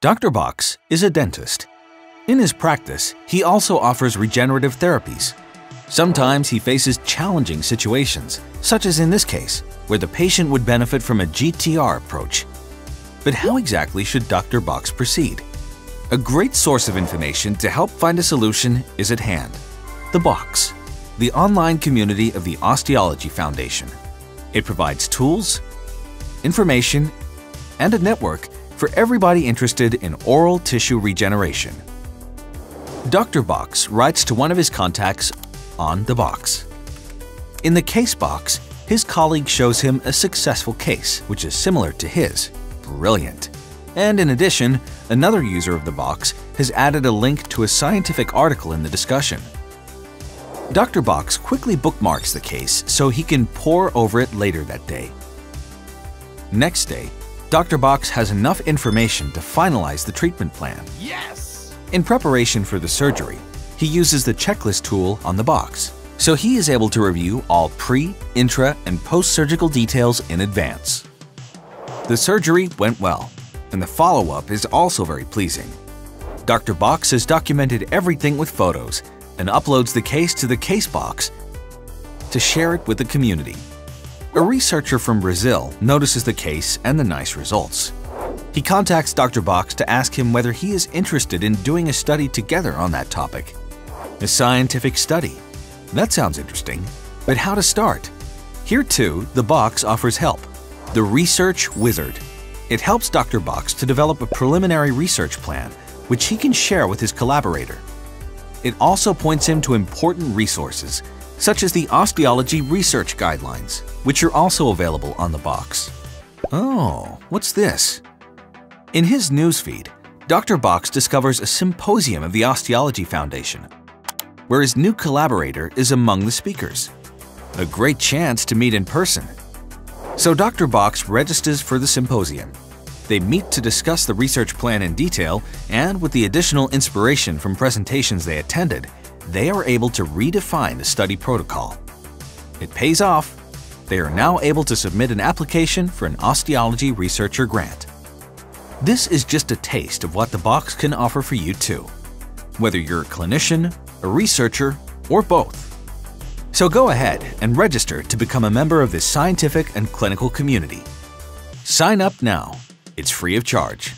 Dr. Box is a dentist. In his practice, he also offers regenerative therapies. Sometimes he faces challenging situations, such as in this case, where the patient would benefit from a GTR approach. But how exactly should Dr. Box proceed? A great source of information to help find a solution is at hand. The Box, the online community of the Osteology Foundation. It provides tools, information, and a network for everybody interested in oral tissue regeneration. Dr. Box writes to one of his contacts on the box. In the case box, his colleague shows him a successful case, which is similar to his. Brilliant. And in addition, another user of the box has added a link to a scientific article in the discussion. Dr. Box quickly bookmarks the case so he can pore over it later that day. Next day, Dr. Box has enough information to finalize the treatment plan. Yes! In preparation for the surgery, he uses the checklist tool on the box, so he is able to review all pre, intra, and post-surgical details in advance. The surgery went well, and the follow-up is also very pleasing. Dr. Box has documented everything with photos and uploads the case to the case box to share it with the community. A researcher from Brazil notices the case and the nice results. He contacts Dr. Box to ask him whether he is interested in doing a study together on that topic. A scientific study. That sounds interesting. But how to start? Here too, the box offers help. The Research Wizard. It helps Dr. Box to develop a preliminary research plan, which he can share with his collaborator. It also points him to important resources, such as the Osteology Research Guidelines, which are also available on the box. Oh, what's this? In his newsfeed, Dr. Box discovers a symposium of the Osteology Foundation, where his new collaborator is among the speakers. A great chance to meet in person. So Dr. Box registers for the symposium. They meet to discuss the research plan in detail, and with the additional inspiration from presentations they attended, they are able to redefine the study protocol. It pays off. They are now able to submit an application for an osteology researcher grant. This is just a taste of what the box can offer for you too, whether you're a clinician, a researcher, or both. So go ahead and register to become a member of this scientific and clinical community. Sign up now. It's free of charge.